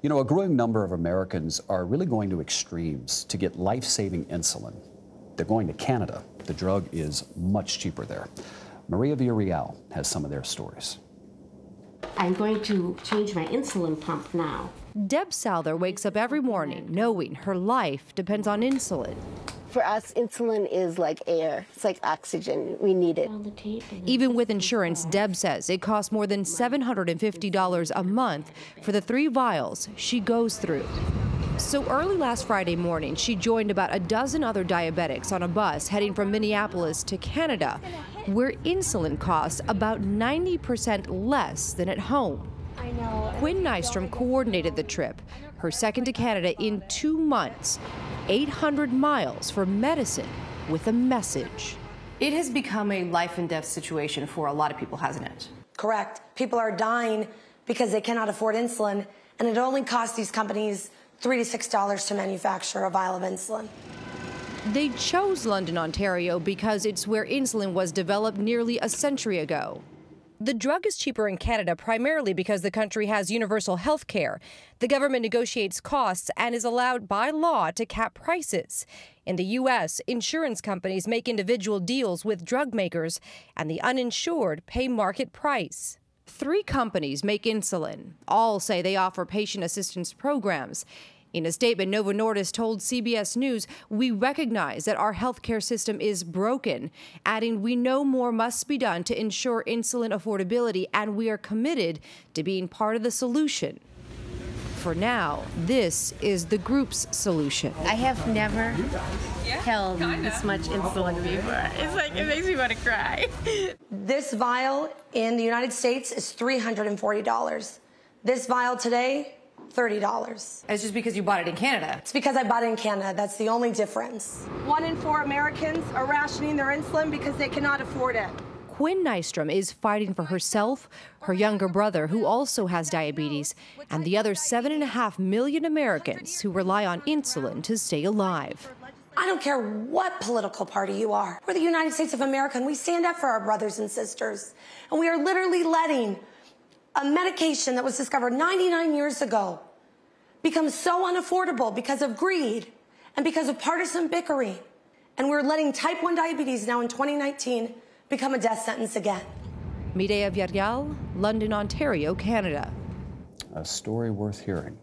You know, a growing number of Americans are really going to extremes to get life saving insulin. They're going to Canada. The drug is much cheaper there. Mireya Villarreal has some of their stories. I'm going to change my insulin pump now. Deb Souther wakes up every morning knowing her life depends on insulin. For us, insulin is like air. It's like oxygen. We need it. Even with insurance, Deb says it costs more than $750 a month for the three vials she goes through. So early last Friday morning, she joined about a dozen other diabetics on a bus heading from Minneapolis to Canada, where insulin costs about 90% less than at home. Quinn Nystrom coordinated the trip, her second to Canada in two months, 800 miles for medicine with a message. It has become a life and death situation for a lot of people, hasn't it? Correct. People are dying because they cannot afford insulin, and it only costs these companies three to six dollars to manufacture a vial of insulin. They chose London, Ontario because it's where insulin was developed nearly a century ago. The drug is cheaper in Canada primarily because the country has universal health care. The government negotiates costs and is allowed by law to cap prices. In the U.S., insurance companies make individual deals with drug makers, and the uninsured pay market price. Three companies make insulin. All say they offer patient assistance programs. In a statement, Novo Nordisk told CBS News, We recognize that our healthcare system is broken, adding, We know more must be done to ensure insulin affordability, and we are committed to being part of the solution. For now, this is the group's solution. I have never held this much insulin before. It's like, it makes me want to cry. This vial in the United States is $340. This vial today, $30. It's just because you bought it in Canada. It's because I bought it in Canada. That's the only difference. One in four Americans are rationing their insulin because they cannot afford it. Quinn Nystrom is fighting for herself, her younger brother, who also has diabetes, and the other 7.5 million Americans who rely on insulin to stay alive. I don't care what political party you are. We're the United States of America, and we stand up for our brothers and sisters. And we are literally letting a medication that was discovered 99 years ago becomes so unaffordable because of greed and because of partisan bickering. And we're letting type 1 diabetes now in 2019 become a death sentence again. Mireya Villarreal, London, Ontario, Canada. A story worth hearing.